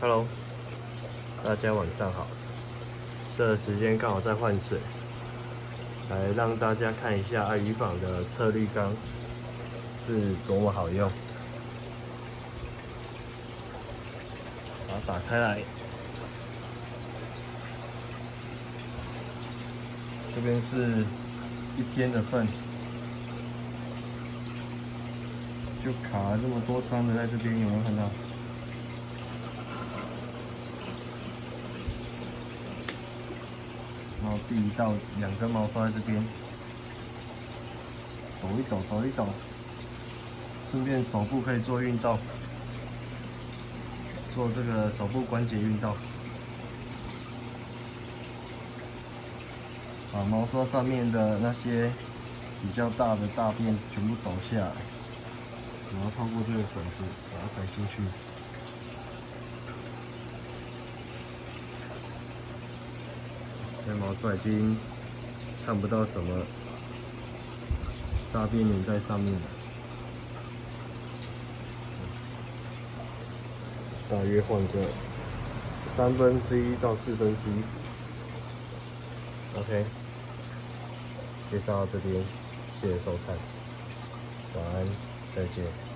Hello，大家晚上好。这时间刚好在换水，来让大家看一下爱鱼坊的侧滤缸是多么好用。把它打开来，这边是一天的份，就卡了这么多张的在这边，有没有看到？然后第一道两根毛刷在这边，抖一抖，抖一抖，顺便手部可以做运动，做这个手部关节运动。把毛刷上面的那些比较大的大便全部抖下来，然后透过这个粉子把它摆进去。这毛刷已经看不到什么大便粘在上面了，大约换个三分之一到四分之一。OK，介绍到这边，谢谢收看，晚安，再见。